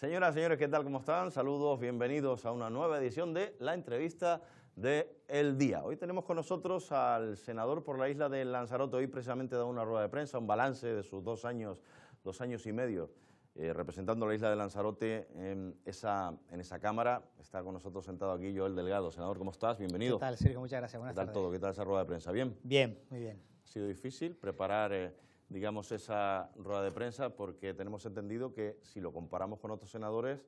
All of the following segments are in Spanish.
Señoras, señores, ¿qué tal? ¿Cómo están? Saludos, bienvenidos a una nueva edición de la entrevista de El Día. Hoy tenemos con nosotros al senador por la isla de Lanzarote. Hoy precisamente da una rueda de prensa, un balance de sus dos años, dos años y medio eh, representando la isla de Lanzarote en esa, en esa cámara. Está con nosotros sentado aquí Joel Delgado. Senador, ¿cómo estás? Bienvenido. ¿Qué tal, Sergio? Muchas gracias. Buenas ¿Qué tal tardes. todo? ¿Qué tal esa rueda de prensa? ¿Bien? Bien, muy bien. Ha sido difícil preparar, eh, digamos, esa rueda de prensa porque tenemos entendido que si lo comparamos con otros senadores,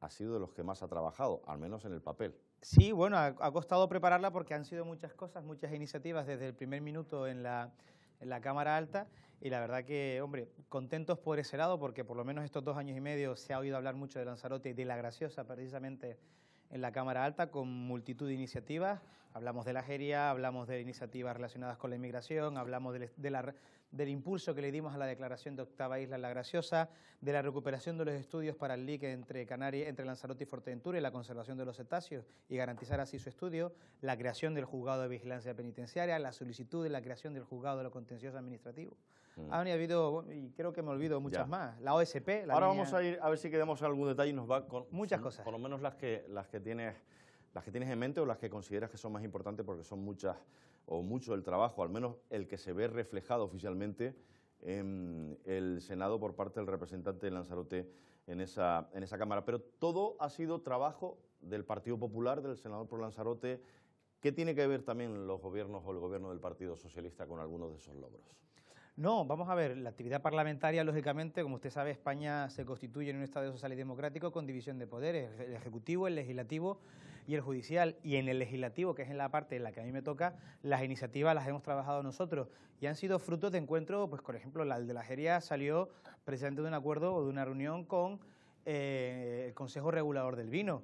ha sido de los que más ha trabajado, al menos en el papel. Sí, bueno, ha, ha costado prepararla porque han sido muchas cosas, muchas iniciativas desde el primer minuto en la, en la Cámara Alta y la verdad que, hombre, contentos por ese lado porque por lo menos estos dos años y medio se ha oído hablar mucho de Lanzarote y de la Graciosa precisamente en la Cámara Alta con multitud de iniciativas. Hablamos de la Geria, hablamos de iniciativas relacionadas con la inmigración, hablamos de la, del impulso que le dimos a la declaración de Octava Isla La Graciosa, de la recuperación de los estudios para el LIC entre, Canarias, entre Lanzarote y Fuerteventura y la conservación de los cetáceos y garantizar así su estudio, la creación del juzgado de vigilancia penitenciaria, la solicitud de la creación del juzgado de lo contencioso administrativo. Mm. Han habido, y creo que me olvido muchas Ya. más, la OSP. La Ahora línea- vamos a ir a ver si quedamos algún detalle y nos va con Muchas cosas. Por lo menos las que las que tienes las que tienes en mente o las que consideras que son más importantes porque son muchas o mucho del trabajo, al menos el que se ve reflejado oficialmente en el Senado por parte del representante de Lanzarote en esa en esa cámara, pero todo ha sido trabajo del Partido Popular, del senador por Lanzarote. ¿Qué tiene que ver también los gobiernos o el gobierno del Partido Socialista con algunos de esos logros? No, vamos a ver, la actividad parlamentaria, lógicamente, como usted sabe, España se constituye en un Estado social y democrático con división de poderes, el Ejecutivo, el Legislativo y el Judicial. Y en el Legislativo, que es en la parte en la que a mí me toca, las iniciativas las hemos trabajado nosotros y han sido frutos de encuentro, pues por ejemplo, la de la Geria salió precisamente de un acuerdo o de una reunión con eh, el Consejo Regulador del Vino.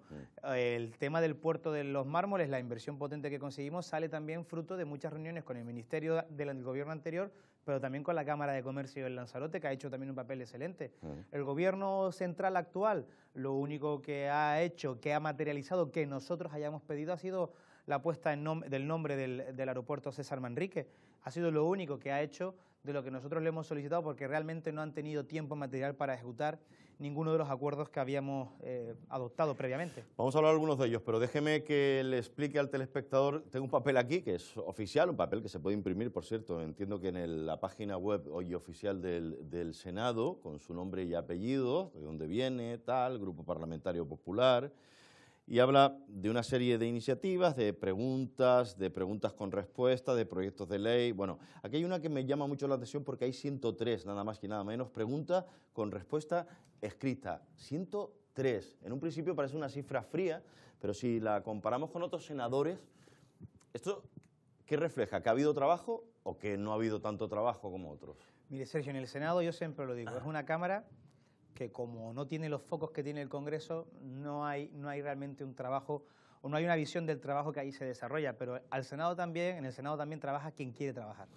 El tema del puerto de los mármoles, la inversión potente que conseguimos, sale también fruto de muchas reuniones con el Ministerio del gobierno anterior, pero también con la Cámara de Comercio del Lanzarote, que ha hecho también un papel excelente. El gobierno central actual, lo único que ha hecho, que ha materializado, que nosotros hayamos pedido, ha sido la puesta en nom- del nombre del, del aeropuerto César Manrique. Ha sido lo único que ha hecho de lo que nosotros le hemos solicitado, porque realmente no han tenido tiempo material para ejecutar ninguno de los acuerdos que habíamos eh, adoptado previamente. Vamos a hablar algunos de ellos, pero déjeme que le explique al telespectador. Tengo un papel aquí que es oficial, un papel que se puede imprimir, por cierto. Entiendo que en la página web hoy oficial del, Senado, con su nombre y apellido, de dónde viene, tal, Grupo Parlamentario Popular, y habla de una serie de iniciativas, de preguntas, de preguntas con respuesta, de proyectos de ley. Bueno, aquí hay una que me llama mucho la atención porque hay 103, nada más que nada menos, pregunta con respuesta escrita. 103. En un principio parece una cifra fría, pero si la comparamos con otros senadores, ¿esto qué refleja? ¿Que ha habido trabajo o que no ha habido tanto trabajo como otros? Mire, Sergio, en el Senado yo siempre lo digo, es una Cámara que como no tiene los focos que tiene el Congreso, no hay, no hay realmente un trabajo o no hay una visión del trabajo que ahí se desarrolla, pero al Senado también, en el Senado también trabaja quien quiere trabajar.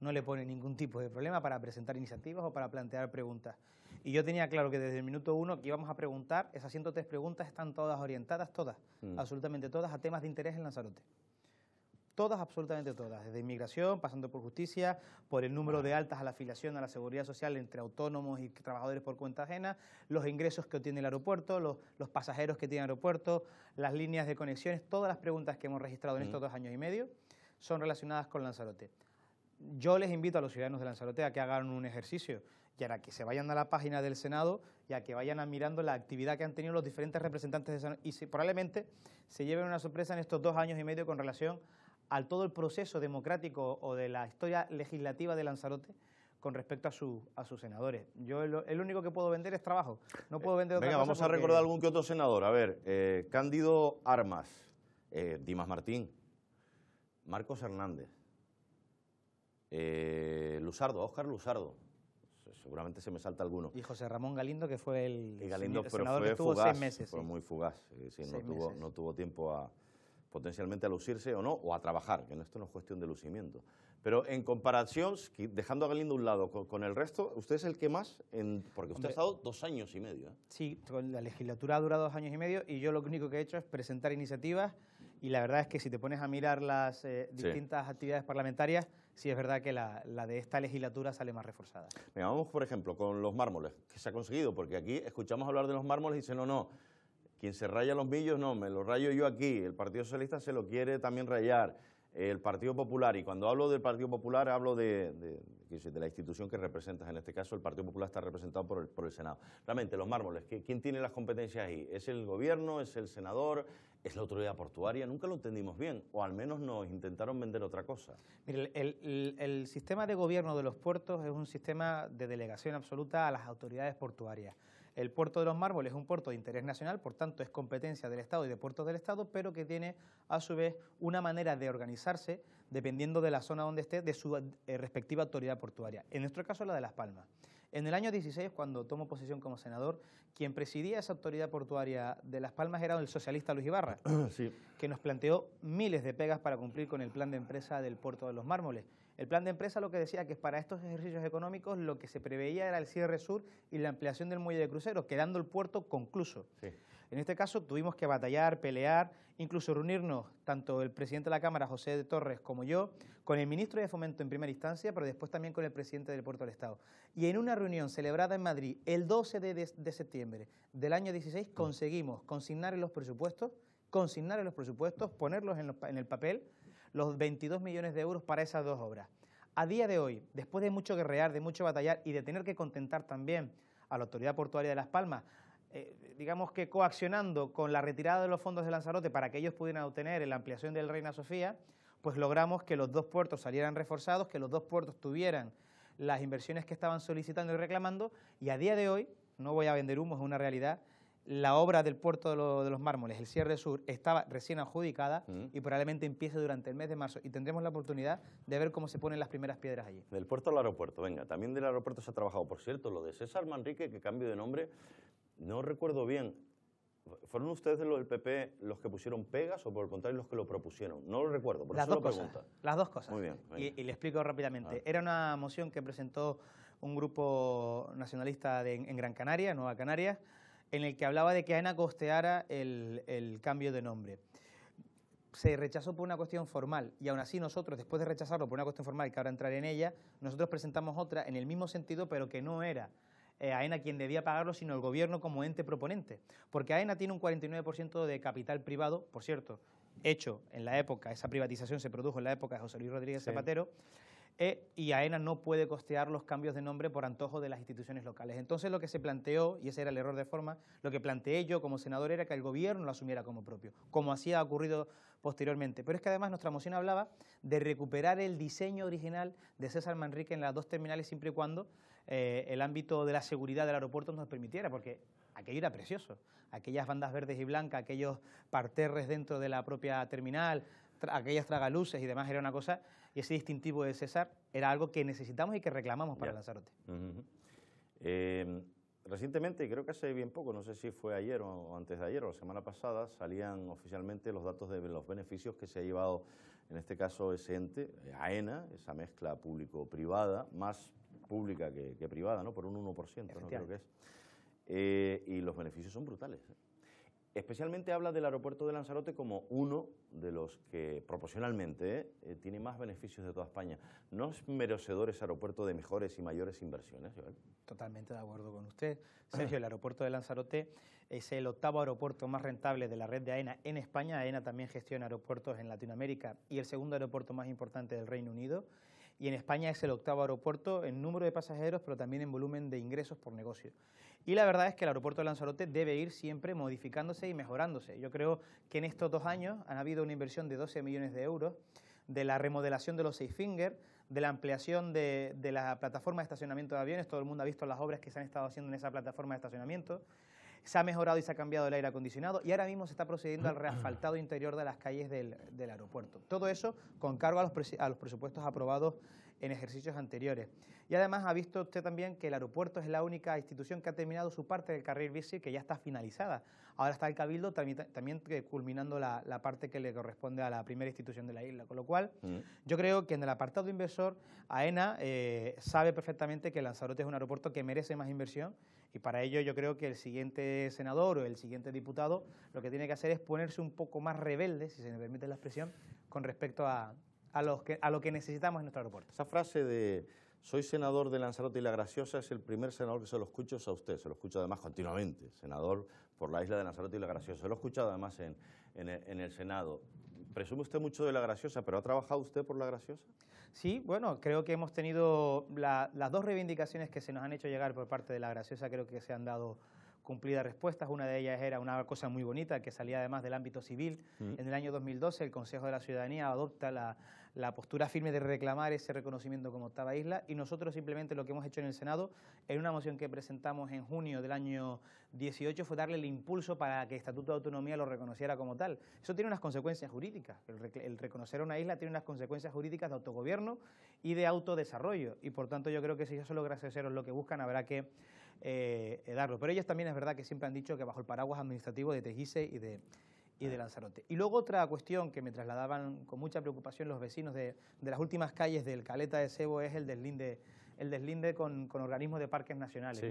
No le pone ningún tipo de problema para presentar iniciativas o para plantear preguntas. Y yo tenía claro que desde el minuto uno que íbamos a preguntar, esas 103 preguntas están todas orientadas, todas, Mm. absolutamente todas, a temas de interés en Lanzarote. Todas, absolutamente todas, desde inmigración, pasando por justicia, por el número de altas a la afiliación a la seguridad social entre autónomos y trabajadores por cuenta ajena, los ingresos que obtiene el aeropuerto, los, los pasajeros que tiene el aeropuerto, las líneas de conexiones, todas las preguntas que hemos registrado en estos dos años y medio son relacionadas con Lanzarote. Yo les invito a los ciudadanos de Lanzarote a que hagan un ejercicio y a que se vayan a la página del Senado y a que vayan a mirando la actividad que han tenido los diferentes representantes de Senado y si- probablemente se lleven una sorpresa en estos dos años y medio con relación al todo el proceso democrático o de la historia legislativa de Lanzarote con respecto a, su- a sus senadores. Yo el, el único que puedo vender es trabajo, no puedo vender otra Venga, cosa vamos a recordar algún que otro senador. A ver, eh, Cándido Armas, eh, Dimas Martín, Marcos Hernández, eh, Lusardo, Óscar Lusardo. Se- Seguramente se me salta alguno. Y José Ramón Galindo, que fue el, Galindo, pero senador fue que estuvo fugaz, seis meses. fue sí. muy fugaz. eh, sí, no, tuvo, meses. no tuvo tiempo a potencialmente a lucirse o no, o a trabajar, que no- esto no es cuestión de lucimiento. Pero en comparación, dejando a Galindo a un lado con, con el resto, usted es el que más, en, porque usted Hombre. ha estado dos años y medio. ¿eh? Sí, la legislatura ha durado dos años y medio y yo lo único que he hecho es presentar iniciativas y la verdad es que si te pones a mirar las eh, distintas actividades parlamentarias, sí es verdad que la, de esta legislatura sale más reforzada. vamos, por ejemplo, con los mármoles, que se ha conseguido, porque aquí escuchamos hablar de los mármoles y dicen, no, no, quien se raya los millos, no, me los rayo yo aquí, el Partido Socialista se lo quiere también rayar, el Partido Popular, y cuando hablo del Partido Popular hablo de, de, la institución que representas, en este caso el Partido Popular está representado por el, por el Senado. Realmente, los mármoles, ¿quién tiene las competencias ahí? ¿Es el gobierno? ¿Es el senador? ¿Es la autoridad portuaria? Nunca lo entendimos bien, o al menos nos intentaron vender otra cosa. Mire, el, sistema de gobierno de los puertos es un sistema de delegación absoluta a las autoridades portuarias. El puerto de los Mármoles es un puerto de interés nacional, por tanto es competencia del Estado y de puertos del Estado, pero que tiene a su vez una manera de organizarse dependiendo de la zona donde esté, de su eh, respectiva autoridad portuaria. En nuestro caso la de Las Palmas. En el año 16, cuando tomo posesión como senador, quien presidía esa autoridad portuaria de Las Palmas era el socialista Luis Ibarra, que nos planteó miles de pegas para cumplir con el plan de empresa del puerto de los Mármoles. El plan de empresa lo que decía que para estos ejercicios económicos lo que se preveía era el cierre sur y la ampliación del muelle de cruceros, quedando el puerto concluso. En este caso tuvimos que batallar, pelear, incluso reunirnos, tanto el presidente de la Cámara, José de Torres, como yo, con el ministro de Fomento en primera instancia, pero después también con el presidente del Puerto del Estado. Y en una reunión celebrada en Madrid el 12 de, septiembre del año 16 mm. conseguimos consignar en los presupuestos, consignar en los presupuestos, ponerlos en el papel los 22 millones de euros para esas dos obras. A día de hoy, después de mucho guerrear, de mucho batallar y de tener que contentar también a la Autoridad Portuaria de Las Palmas, eh, digamos que coaccionando con la retirada de los fondos de Lanzarote para que ellos pudieran obtener la ampliación del Reina Sofía, pues logramos que los dos puertos salieran reforzados, que los dos puertos tuvieran las inversiones que estaban solicitando y reclamando, y a día de hoy, no voy a vender humo, es una realidad, la obra del puerto de, los mármoles, el cierre sur, estaba recién adjudicada mm. y probablemente empiece durante el mes de marzo y tendremos la oportunidad de ver cómo se ponen las primeras piedras allí. Del puerto al aeropuerto, venga, también del aeropuerto se ha trabajado. Por cierto, lo de César Manrique, que cambio de nombre, no recuerdo bien. ¿Fueron ustedes de del PP los que pusieron pegas o por el contrario los que lo propusieron? No lo recuerdo, por las eso dos lo pregunto. Las dos cosas. Muy bien. Y, le explico rápidamente. Era una moción que presentó un grupo nacionalista en Gran Canaria, Nueva Canarias, en el que hablaba de que AENA costeara el, cambio de nombre. Se rechazó por una cuestión formal y aún así nosotros, después de rechazarlo por una cuestión formal y que ahora entraré en ella, nosotros presentamos otra en el mismo sentido, pero que no era eh, AENA quien debía pagarlo, sino el gobierno como ente proponente. Porque AENA tiene un 49% de capital privado, por cierto, hecho en la época, esa privatización se produjo en la época de José Luis Rodríguez Zapatero, e, y AENA no puede costear los cambios de nombre por antojo de las instituciones locales. Entonces lo que se planteó, y ese era el error de forma, lo que planteé yo como senador era que el gobierno lo asumiera como propio, como así ha ocurrido posteriormente. Pero es que además nuestra moción hablaba de recuperar el diseño original de César Manrique en las dos terminales siempre y cuando eh, el ámbito de la seguridad del aeropuerto nos permitiera, porque aquello era precioso. Aquellas bandas verdes y blancas, aquellos parterres dentro de la propia terminal, aquellas tragaluces y demás, era una cosa, y ese distintivo de César era algo que necesitamos y que reclamamos para Lanzarote. Eh, recientemente, creo que hace bien poco, no sé si fue ayer o antes de ayer o la semana pasada, salían oficialmente los datos de los beneficios que se ha llevado, en este caso, ese ente, AENA, esa mezcla público-privada, más pública que, privada, ¿no? Por un 1%, ¿no? creo que es. Eh, y los beneficios son brutales. ¿eh? Especialmente habla del aeropuerto de Lanzarote como uno de los que proporcionalmente eh, tiene más beneficios de toda España. ¿No es merecedor ese aeropuerto de mejores y mayores inversiones, Joel? Totalmente de acuerdo con usted. Sergio, el aeropuerto de Lanzarote es el octavo aeropuerto más rentable de la red de AENA en España. AENA también gestiona aeropuertos en Latinoamérica y el segundo aeropuerto más importante del Reino Unido y en España es el octavo aeropuerto en número de pasajeros, pero también en volumen de ingresos por negocio. Y la verdad es que el aeropuerto de Lanzarote debe ir siempre modificándose y mejorándose. Yo creo que en estos dos años han habido una inversión de 12 millones de euros de la remodelación de los Seis Finger, de la ampliación de, de la plataforma de estacionamiento de aviones. Todo el mundo ha visto las obras que se han estado haciendo en esa plataforma de estacionamiento se ha mejorado y se ha cambiado el aire acondicionado y ahora mismo se está procediendo al reasfaltado interior de las calles del, aeropuerto. Todo eso con cargo a los, a los presupuestos aprobados en ejercicios anteriores. Y además ha visto usted también que el aeropuerto es la única institución que ha terminado su parte del carril bici que ya está finalizada. Ahora está el Cabildo también, culminando la, parte que le corresponde a la primera institución de la isla. Con lo cual, mm. yo creo que en el apartado inversor, AENA eh, sabe perfectamente que Lanzarote es un aeropuerto que merece más inversión y para ello yo creo que el siguiente senador o el siguiente diputado lo que tiene que hacer es ponerse un poco más rebelde, si se me permite la expresión, con respecto a, a, que, a lo que necesitamos en nuestro aeropuerto. Esa frase de soy senador de Lanzarote y La Graciosa es el primer senador que se lo escucho a usted, se lo escucho además continuamente, senador por la isla de Lanzarote y La Graciosa. Se lo he escuchado además en, en, el, Senado. Presume usted mucho de La Graciosa, pero ¿ha trabajado usted por La Graciosa? Sí, bueno, creo que hemos tenido las dos reivindicaciones que se nos han hecho llegar por parte de La Graciosa, creo que se han dado cumplidas respuestas. Una de ellas era una cosa muy bonita que salía además del ámbito civil. Mm. En el año 2012 el Consejo de la Ciudadanía adopta la, la postura firme de reclamar ese reconocimiento como octava isla y nosotros simplemente lo que hemos hecho en el Senado, en una moción que presentamos en junio del año 18, fue darle el impulso para que el Estatuto de Autonomía lo reconociera como tal. Eso tiene unas consecuencias jurídicas. El, reconocer a una isla tiene unas consecuencias jurídicas de autogobierno y de autodesarrollo y por tanto yo creo que si eso los gracioseros lo que buscan habrá que eh, darlo. Pero ellos también es verdad que siempre han dicho que bajo el paraguas administrativo de Teguise y de y de Lanzarote. Y luego otra cuestión que me trasladaban con mucha preocupación los vecinos de, las últimas calles del Caleta de Cebo es el deslinde, el deslinde con, organismos de parques nacionales.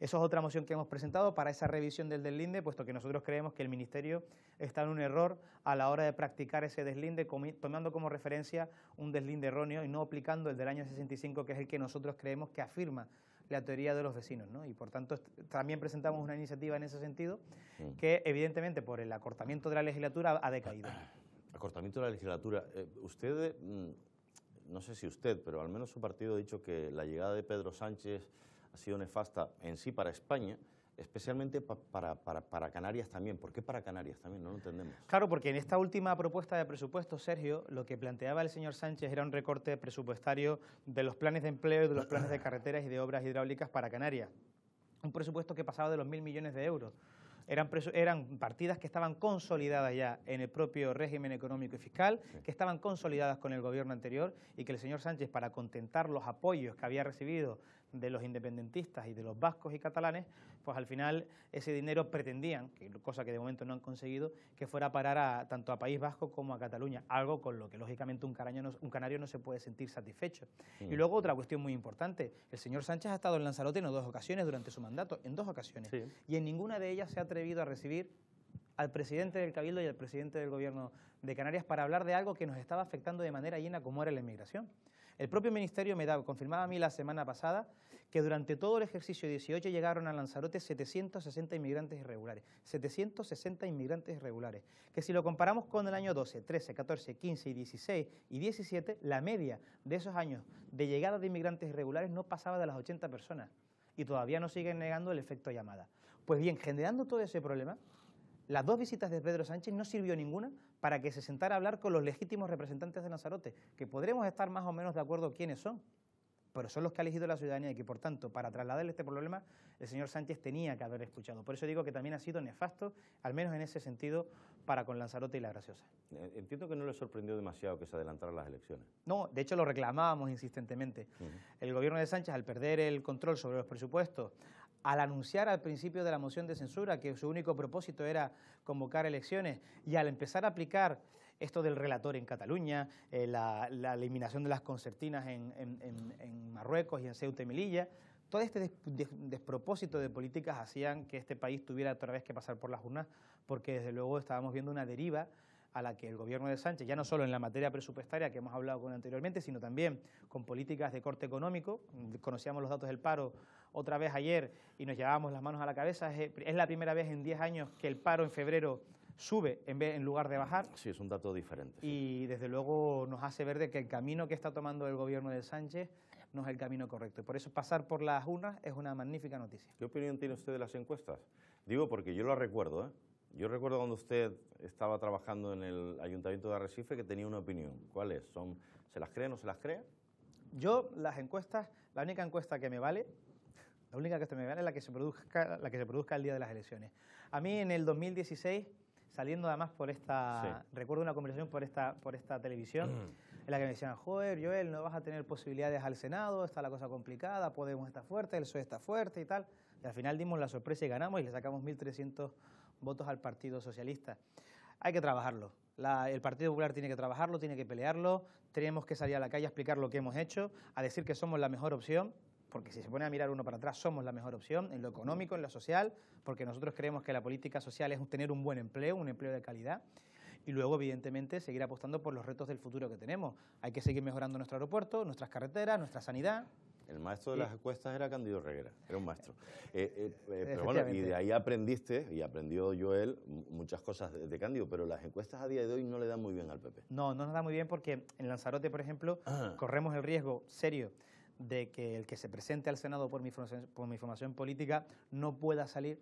Eso es otra moción que hemos presentado para esa revisión del deslinde, puesto que nosotros creemos que el Ministerio está en un error a la hora de practicar ese deslinde, tomando como referencia un deslinde erróneo y no aplicando el del año 65, que es el que nosotros creemos que afirma la teoría de los vecinos, ¿no? Y por tanto también presentamos una iniciativa en ese sentido que evidentemente por el acortamiento de la legislatura ha decaído. Acortamiento de la legislatura. Eh, usted, mm, no sé si usted, pero al menos su partido ha dicho que la llegada de Pedro Sánchez ha sido nefasta en sí para España, especialmente para, para, Canarias también. ¿Por qué para Canarias también? No lo entendemos. Claro, porque en esta última propuesta de presupuesto, Sergio, lo que planteaba el señor Sánchez era un recorte presupuestario de los planes de empleo y de los planes de carreteras y de obras hidráulicas para Canarias. Un presupuesto que pasaba de los mil millones de euros. Eran, eran, partidas que estaban consolidadas ya en el propio régimen económico y fiscal, que estaban consolidadas con el gobierno anterior y que el señor Sánchez, para contentar los apoyos que había recibido de los independentistas y de los vascos y catalanes, pues al final ese dinero pretendían, cosa que de momento no han conseguido, que fuera a parar a, tanto a País Vasco como a Cataluña, algo con lo que lógicamente un canario no, un canario no se puede sentir satisfecho. Mm. Y luego otra cuestión muy importante, el señor Sánchez ha estado en Lanzarote en dos ocasiones durante su mandato, en dos ocasiones, y en ninguna de ellas se ha atrevido a recibir al presidente del Cabildo y al presidente del Gobierno de Canarias para hablar de algo que nos estaba afectando de manera llena como era la inmigración. El propio Ministerio me da, confirmaba a mí la semana pasada que durante todo el ejercicio 18 llegaron a Lanzarote 760 inmigrantes irregulares. 760 inmigrantes irregulares. Que si lo comparamos con el año 12, 13, 14, 15 y 16 y 17, la media de esos años de llegada de inmigrantes irregulares no pasaba de las 80 personas. Y todavía no siguen negando el efecto llamada. Pues bien, generando todo ese problema, las dos visitas de Pedro Sánchez no sirvió ninguna para que se sentara a hablar con los legítimos representantes de Lanzarote, que podremos estar más o menos de acuerdo quiénes son, pero son los que ha elegido la ciudadanía y que, por tanto, para trasladarle este problema, el señor Sánchez tenía que haber escuchado. Por eso digo que también ha sido nefasto, al menos en ese sentido, para con Lanzarote y La Graciosa. Eh, entiendo que no le sorprendió demasiado que se adelantaran las elecciones. No, de hecho lo reclamábamos insistentemente. El gobierno de Sánchez, al perder el control sobre los presupuestos, al anunciar al principio de la moción de censura que su único propósito era convocar elecciones y al empezar a aplicar esto del relator en Cataluña, eh, la, eliminación de las concertinas en, Marruecos y en Ceuta y Melilla, todo este despropósito de políticas hacían que este país tuviera otra vez que pasar por las urnas porque desde luego estábamos viendo una deriva a la que el gobierno de Sánchez, ya no solo en la materia presupuestaria que hemos hablado con anteriormente, sino también con políticas de corte económico. Conocíamos los datos del paro otra vez ayer y nos llevábamos las manos a la cabeza. Es, la primera vez en 10 años que el paro en febrero sube en, vez, en lugar de bajar. Sí, es un dato diferente. Y desde luego nos hace ver de que el camino que está tomando el gobierno de Sánchez no es el camino correcto. Y por eso pasar por las urnas es una magnífica noticia. ¿Qué opinión tiene usted de las encuestas? Digo porque yo lo recuerdo, ¿eh? Yo recuerdo cuando usted estaba trabajando en el Ayuntamiento de Arrecife que tenía una opinión. ¿Cuál es? ¿Son, ¿Se las cree o no se las cree? Yo, las encuestas, la única encuesta que me vale, la única que me vale es la que se produzca, la que se produzca el día de las elecciones. A mí en el 2016, saliendo además por esta, recuerdo una conversación por esta, por esta televisión, en la que me decían, joder, Joel, no vas a tener posibilidades al Senado, está la cosa complicada, Podemos estar fuerte, el PSOE está fuerte y tal. Y al final dimos la sorpresa y ganamos y le sacamos 1.300 votos al Partido Socialista. Hay que trabajarlo. el Partido Popular tiene que trabajarlo, tiene que pelearlo, tenemos que salir a la calle a explicar lo que hemos hecho, a decir que somos la mejor opción, porque si se pone a mirar uno para atrás, somos la mejor opción en lo económico, en lo social, porque nosotros creemos que la política social es tener un buen empleo, un empleo de calidad, y luego, evidentemente, seguir apostando por los retos del futuro que tenemos. Hay que seguir mejorando nuestro aeropuerto, nuestras carreteras, nuestra sanidad. El maestro de las encuestas era Candido Reguera, era un maestro. Eh, eh, eh, pero bueno, y de ahí aprendiste, y aprendió Joel, muchas cosas de, de, Candido, pero las encuestas a día de hoy no le dan muy bien al PP. No, no nos da muy bien porque en Lanzarote, por ejemplo, ah. corremos el riesgo serio de que el que se presente al Senado por mi, por mi formación política no pueda salir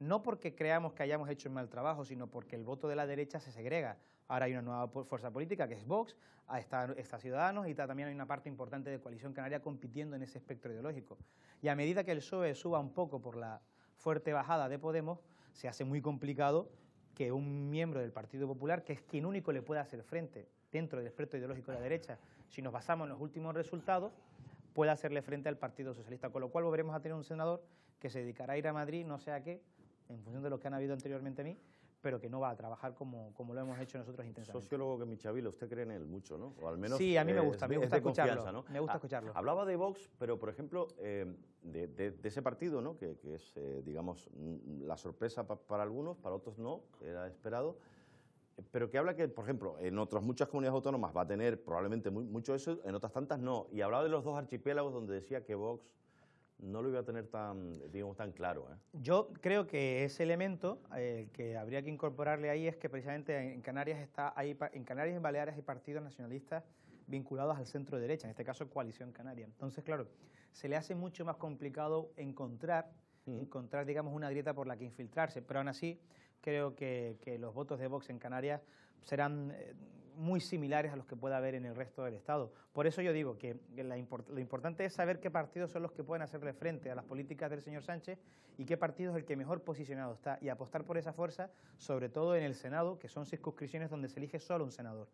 no porque creamos que hayamos hecho un mal trabajo, sino porque el voto de la derecha se segrega. Ahora hay una nueva fuerza política que es Vox, está, está Ciudadanos y también hay una parte importante de Coalición Canaria compitiendo en ese espectro ideológico. Y a medida que el PSOE suba un poco por la fuerte bajada de Podemos, se hace muy complicado que un miembro del Partido Popular, que es quien único le pueda hacer frente dentro del espectro ideológico de la derecha, si nos basamos en los últimos resultados, pueda hacerle frente al Partido Socialista. Con lo cual volveremos a tener un senador que se dedicará a ir a Madrid, no sé a qué, en función de lo que han habido anteriormente a mí, pero que no va a trabajar como, como lo hemos hecho nosotros intensamente. Sociólogo que Michavilo, usted cree en él mucho, ¿no? O al menos sí, a mí me gusta, me gusta escucharlo. ¿no? Me gusta ah, escucharlo. Hablaba de Vox, pero por ejemplo, eh, de, ese partido, ¿no? Que, es, eh, digamos, la sorpresa para algunos, para otros no, era esperado pero que habla que, por ejemplo, en otras muchas comunidades autónomas va a tener probablemente mucho eso, en otras tantas no. Y hablaba de los dos archipiélagos donde decía que Vox no lo iba a tener tan, digamos, tan claro. ¿eh? Yo creo que ese elemento eh, que habría que incorporarle ahí es que precisamente en Canarias está ahí, en Canarias y en Baleares hay partidos nacionalistas vinculados al centro derecha, en este caso Coalición Canaria. Entonces, claro, se le hace mucho más complicado encontrar, encontrar, digamos, una grieta por la que infiltrarse, pero aún así creo que, que los votos de Vox en Canarias serán eh, muy similares a los que pueda haber en el resto del Estado. Por eso yo digo que lo importante es saber qué partidos son los que pueden hacerle frente a las políticas del señor Sánchez y qué partido es el que mejor posicionado está y apostar por esa fuerza, sobre todo en el Senado, que son circunscripciones donde se elige solo un senador.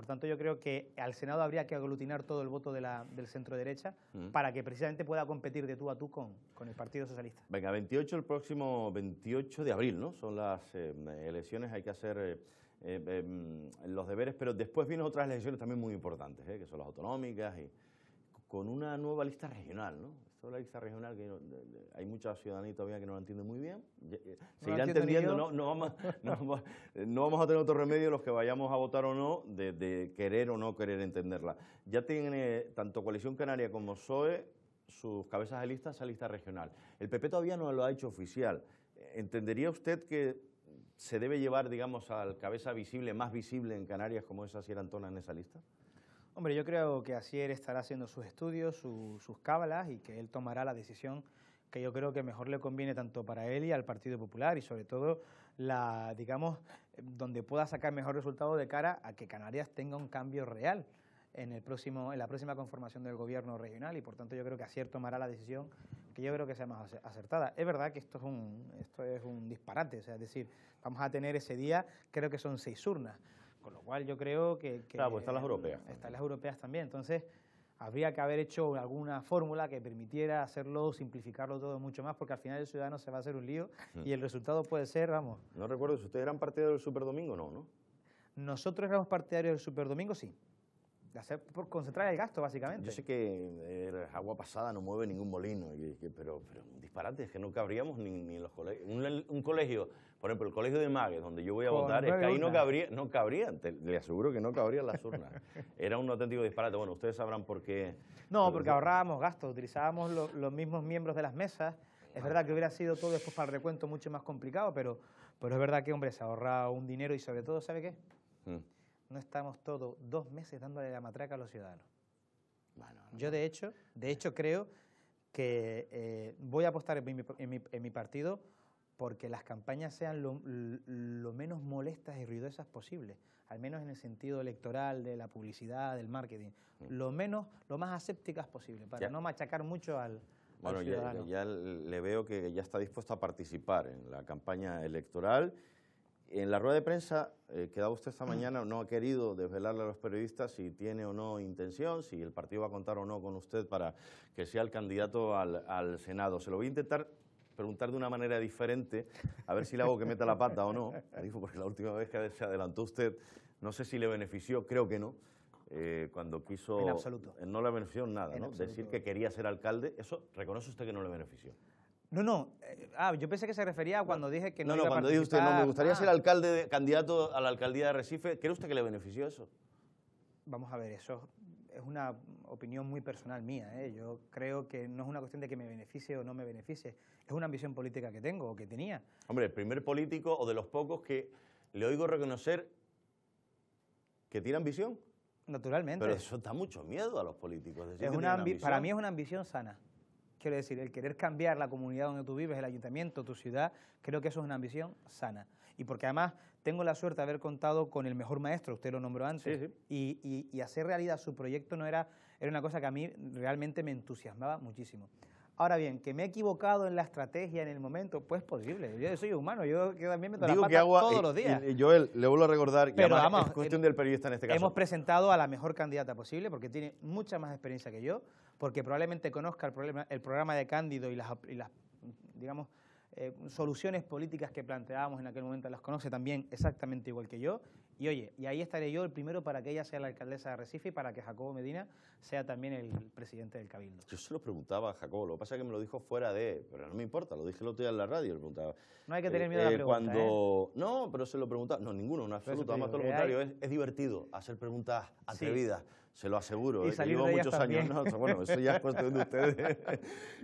Por tanto, yo creo que al Senado habría que aglutinar todo el voto de la, del centro derecha mm. para que precisamente pueda competir de tú a tú con, con, el Partido Socialista. Venga, 28 el próximo 28 de abril, ¿no? Son las eh, elecciones, hay que hacer... Eh, eh, em, los deberes, pero después vienen otras elecciones también muy importantes, eh, que son las autonómicas, y con una nueva lista regional, ¿no? Es la lista regional que hay mucha ciudadanía todavía que no la entiende muy bien. Eh, se irá entendiendo, no, no, vamos, no, vamos, no, vamos, a tener otro remedio los que vayamos a votar o no de, de querer o no querer entenderla. Ya tiene tanto Coalición Canaria como PSOE sus cabezas de lista esa lista regional. El PP todavía no lo ha hecho oficial. ¿Entendería usted que se debe llevar, digamos, al cabeza visible, más visible en Canarias como es Asier Antona en esa lista? Hombre, yo creo que Asier estará haciendo sus estudios, sus cábalas y que él tomará la decisión que yo creo que mejor le conviene tanto para él y al Partido Popular y sobre todo la, digamos, donde pueda sacar mejor resultado de cara a que Canarias tenga un cambio real en, el próximo, en la próxima conformación del gobierno regional y por tanto yo creo que Asier tomará la decisión que yo creo que sea más acertada. Es verdad que esto es un, esto es un disparate, o sea, es decir, vamos a tener ese día, creo que son seis urnas, con lo cual yo creo que... claro, pues están las europeas. Están las europeas también, entonces habría que haber hecho alguna fórmula que permitiera hacerlo, simplificarlo todo mucho más, porque al final el ciudadano se va a hacer un lío y el resultado puede ser, vamos... No recuerdo si ustedes eran partidarios del Superdomingo, no, ¿no? Nosotros éramos partidarios del Superdomingo, sí hacer por concentrar el gasto, básicamente. Yo sé que eh, agua pasada no mueve ningún molino, pero, pero disparate, es que no cabríamos ni, ni en los colegios. Un, colegio, por ejemplo, el colegio de Magues, donde yo voy a votar, es que ahí no cabría, no cabrían, le aseguro que no cabrían las urnas. Era un auténtico disparate. Bueno, ustedes sabrán por qué. No, porque ahorrábamos gastos, utilizábamos los mismos miembros de las mesas. Es verdad que hubiera sido todo después para el recuento mucho más complicado, pero, pero es verdad que, hombre, se ahorra un dinero y sobre todo, ¿sabe qué? Mm no estamos todos dos meses dándole la matraca a los ciudadanos. Yo, de hecho, de hecho creo que eh, voy a apostar en mi, partido porque las campañas sean lo, menos molestas y ruidosas posible, al menos en el sentido electoral, de la publicidad, del marketing, mm. lo menos, lo más asépticas posible, para no machacar mucho al, bueno, ya, ya, le veo que ya está dispuesto a participar en la campaña electoral en la rueda de prensa eh, que da usted esta mañana no ha querido desvelarle a los periodistas si tiene o no intención, si el partido va a contar o no con usted para que sea el candidato al, al Senado. Se lo voy a intentar preguntar de una manera diferente, a ver si le hago que meta la pata o no. Porque la última vez que se adelantó usted, no sé si le benefició, creo que no. Eh, cuando quiso... En absoluto. No le benefició en nada, En ¿no? absoluto. Decir que quería ser alcalde, eso reconoce usted que no le benefició. No, no. eh, ah, yo pensé que se refería a cuando dije que no, No, no, iba a cuando dice usted, no, me gustaría Ah, ser alcalde, de- candidato a la alcaldía de Recife, ¿cree usted que le benefició eso? Vamos a ver, eso es una opinión muy personal mía. ¿eh? Yo creo que no es una cuestión de que me beneficie o no me beneficie. Es una ambición política que tengo o que tenía. Hombre, el primer político o de los pocos que le oigo reconocer que tiene ambición. Naturalmente. Pero eso da mucho miedo a los políticos. decir Es que una para mí es una ambición sana. Quiero decir, el querer cambiar la comunidad donde tú vives, el ayuntamiento, tu ciudad, creo que eso es una ambición sana. Y porque además tengo la suerte de haber contado con el mejor maestro, usted lo nombró antes, Sí, sí. Y, y- y hacer realidad su proyecto no era, era una cosa que a mí realmente me entusiasmaba muchísimo. Ahora bien, que me he equivocado en la estrategia en el momento, pues posible. Yo soy humano, yo que también me la Digo pata que agua, todos y- los días. Y, Joel, le vuelvo a recordar, Pero además vamos, es cuestión eh, del periodista en este caso. Hemos presentado a la mejor candidata posible porque tiene mucha más experiencia que yo, porque probablemente conozca el, problema, el programa de Cándido y las, y las, digamos, eh, soluciones políticas que planteábamos en aquel momento, las conoce también exactamente igual que yo. Y oye, y ahí estaré yo el primero para que ella sea la alcaldesa de Recife y para que Jacobo Medina sea también el presidente del Cabildo. Yo se lo preguntaba a Jacobo, lo que pasa es que me lo dijo fuera de... Pero no me importa, lo dije el otro día en la radio, le preguntaba. No hay que tener Eh, miedo a la eh, pregunta. ¿eh? Cuando... No, pero se lo preguntaba... No, ninguno, en absoluto. Además, todo lo contrario, es, es divertido hacer preguntas Sí. Se lo aseguro. Y eh, que llevo muchos años. No, bueno, eso ya es cuestión de ustedes.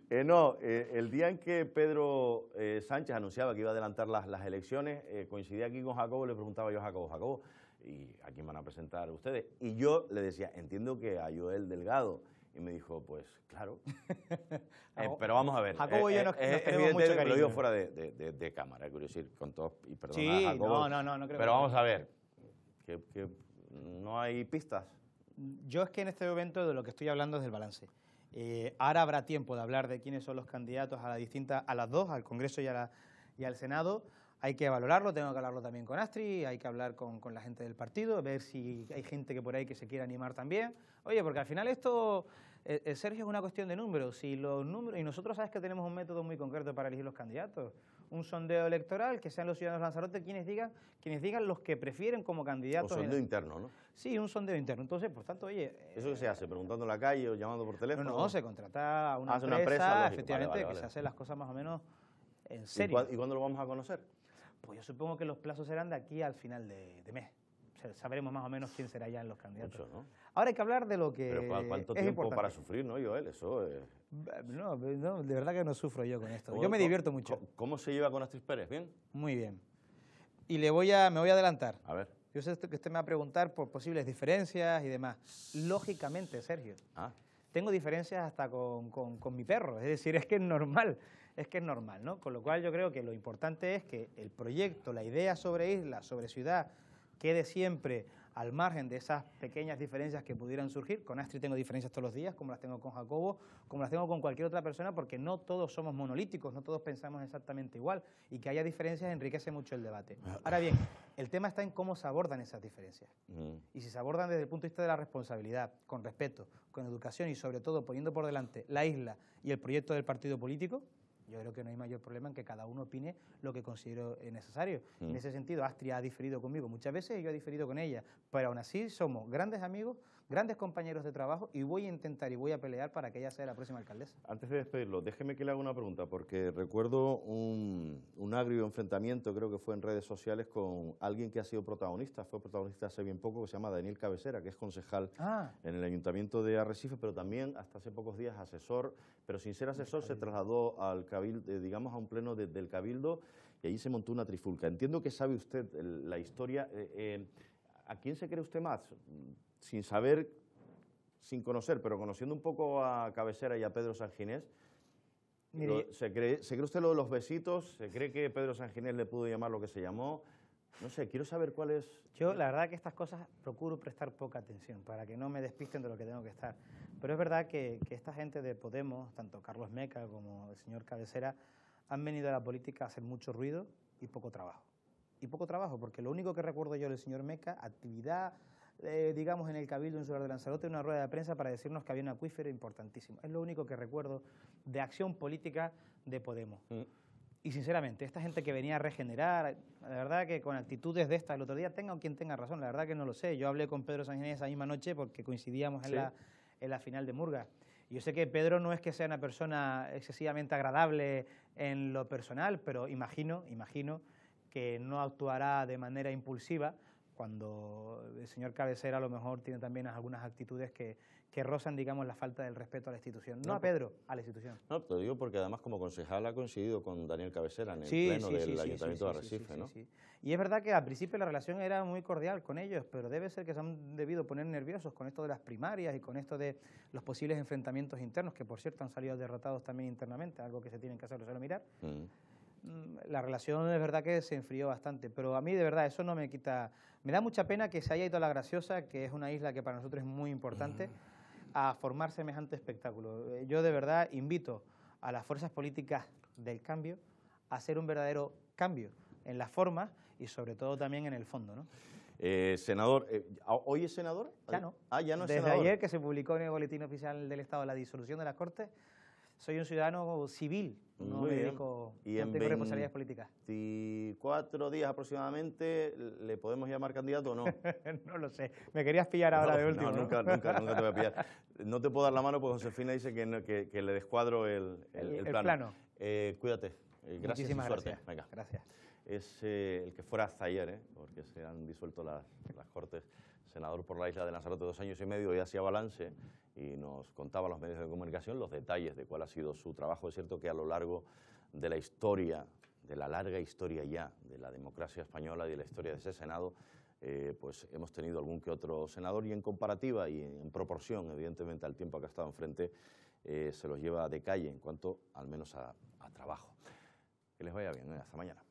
Eh, no, eh, el día en que Pedro eh, Sánchez anunciaba que iba a adelantar las, las elecciones, eh, coincidí aquí con Jacobo y le preguntaba yo a Jacobo, Jacobo, ¿y a quién van a presentar ustedes? Y yo le decía, entiendo que a Joel Delgado. Y me dijo, pues claro. Eh, pero vamos a ver. Jacobo y yo nos- nos tenemos evidente, mucho me lo digo cariño. fuera de, de- de- de cámara, quiero decir, con todo, y perdona, Sí, Jacobo, no, no, no, no creo Pero que- vamos a ver, que, que no hay pistas. Yo es que en este momento de lo que estoy hablando es del balance. Eh, ahora habrá tiempo de hablar de quiénes son los candidatos a, la distinta, a las dos, al Congreso y, a la- y al Senado. Hay que valorarlo, tengo que hablarlo también con Astri, hay que hablar con, con la gente del partido, ver si hay gente que por ahí que se quiera animar también. Oye, porque al final esto, eh, eh, Sergio, es una cuestión de números. Si los números. Y nosotros sabes que tenemos un método muy concreto para elegir los candidatos. Un sondeo electoral, que sean los ciudadanos de Lanzarote quienes digan, quienes digan los que prefieren como O candidatos. en- sondeo interno, ¿no? Sí, un sondeo interno. Entonces, por tanto, oye. ¿Eso qué eh, se hace? ¿Preguntando en la calle o llamando por No, teléfono? no, se contrata a una Ah, es una empresa, empresa, efectivamente, Vale, vale, que vale. se hacen las cosas más o menos en ¿Y, serio. y cuándo lo vamos a conocer? Pues yo supongo que los plazos serán de aquí al final de, de mes. O sea, sabremos más o menos quién será ya en los candidatos. Mucho, ¿no? Ahora hay que hablar de lo que Pero ¿cu- ¿cuánto es tiempo importante. para sufrir, no, Joel? Eso es... No, no, de verdad que no sufro yo con esto. ¿Cómo- Yo me divierto mucho. cómo- ¿Cómo se lleva con Astrid Pérez? ¿Bien? Muy bien. Y le voy a, me voy a adelantar. A ver. Yo sé que usted me va a preguntar por posibles diferencias y demás. Lógicamente, Sergio. Ah, tengo diferencias hasta con, con- con mi perro, es decir, es que es normal, es que es normal, ¿no? Con lo cual yo creo que lo importante es que el proyecto, la idea sobre isla, sobre ciudad, quede siempre al margen de esas pequeñas diferencias que pudieran surgir. Con Astrid tengo diferencias todos los días, como las tengo con Jacobo, como las tengo con cualquier otra persona, porque no todos somos monolíticos, no todos pensamos exactamente igual, y que haya diferencias enriquece mucho el debate. Ahora bien, el tema está en cómo se abordan esas diferencias. mm. Y si se abordan desde el punto de vista de la responsabilidad, con respeto, con educación y sobre todo poniendo por delante la isla y el proyecto del partido político, yo creo que no hay mayor problema en que cada uno opine lo que considero eh, necesario. Mm. En ese sentido, Astria ha diferido conmigo muchas veces y yo he diferido con ella, pero aún así somos grandes amigos, grandes compañeros de trabajo y voy a intentar y voy a pelear para que ella sea la próxima alcaldesa. Antes de despedirlo, déjeme que le haga una pregunta, porque recuerdo un, un agrio enfrentamiento, creo que fue en redes sociales, con alguien que ha sido protagonista, fue protagonista hace bien poco, que se llama Daniel Cabecera, que es concejal Ah, en el Ayuntamiento de Arrecife, pero también hasta hace pocos días asesor, pero sin ser asesor se trasladó al cabildo, eh, digamos a un pleno de- del Cabildo y allí se montó una trifulca. Entiendo que sabe usted el- la historia. eh, eh, ¿A quién se cree usted más? Sin saber, sin conocer, pero conociendo un poco a Cabecera y a Pedro Sanginés, Mire, lo- ¿se, cree, ¿se cree usted lo de los besitos? ¿Se cree que Pedro Sanginés le pudo llamar lo que se llamó? No sé, quiero saber cuál es... Yo, la verdad que estas cosas procuro prestar poca atención para que no me despisten de lo que tengo que estar. Pero es verdad que, que esta gente de Podemos, tanto Carlos Meca como el señor Cabecera, han venido a la política a hacer mucho ruido y poco trabajo. y poco trabajo, porque lo único que recuerdo yo del señor Meca, actividad, eh, digamos, en el Cabildo su de Lanzarote, una rueda de prensa para decirnos que había un acuífero importantísimo. Es lo único que recuerdo de acción política de Podemos. Mm. Y sinceramente, esta gente que venía a regenerar, la verdad que con actitudes de estas el otro día, tenga o quien tenga razón, la verdad que no lo sé. Yo hablé con Pedro Sánchez esa misma noche porque coincidíamos en, la, en la final de Murga. Yo sé que Pedro no es que sea una persona excesivamente agradable en lo personal, pero imagino, imagino que no actuará de manera impulsiva cuando el señor Cabecera a lo mejor tiene también algunas actitudes que, que rozan, digamos, la falta del respeto a la institución. No, a Pedro, a la institución. No, te lo digo porque además como concejal ha coincidido con Daniel Cabecera en el pleno del Ayuntamiento de Arrecife, ¿no? Y es verdad que al principio la relación era muy cordial con ellos, pero debe ser que se han debido poner nerviosos con esto de las primarias y con esto de los posibles enfrentamientos internos, que por cierto han salido derrotados también internamente, algo que se tienen que hacer, solo mirar. Mm. Mm, la relación es verdad que se enfrió bastante, pero a mí de verdad eso no me quita... Me da mucha pena que se haya ido a La Graciosa, que es una isla que para nosotros es muy importante, a formar semejante espectáculo. Eh, yo de verdad invito a las fuerzas políticas del cambio a hacer un verdadero cambio en las formas y sobre todo también en el fondo. ¿no? Eh, senador, eh, ¿hoy es senador? Ya no. Ah, ya no es Desde ayer que se publicó en el Boletín Oficial del Estado la disolución de las Cortes, soy un ciudadano civil, no me dedico, ¿Y no tengo responsabilidades políticas. cuatro días aproximadamente, ¿le podemos llamar candidato o no? no lo sé, me querías pillar ahora de último. No, nunca, nunca, nunca, te voy a pillar. No te puedo dar la mano porque Josefina dice que, que, le descuadro el, el, plano. Eh, cuídate, eh, gracias y suerte. Gracias. Venga. Gracias. Es eh, el que fuera hasta ayer, porque se han disuelto las, Cortes senador por la isla de Lanzarote dos años y medio, y hacía balance y nos contaba a los medios de comunicación los detalles de cuál ha sido su trabajo. Es cierto que a lo largo de la historia, de la larga historia ya de la democracia española y de la historia de ese Senado, eh, pues hemos tenido algún que otro senador y en comparativa y en proporción, evidentemente, al tiempo que ha estado enfrente, eh, se los lleva de calle en cuanto al menos a, trabajo. Que les vaya bien, ¿eh? hasta mañana.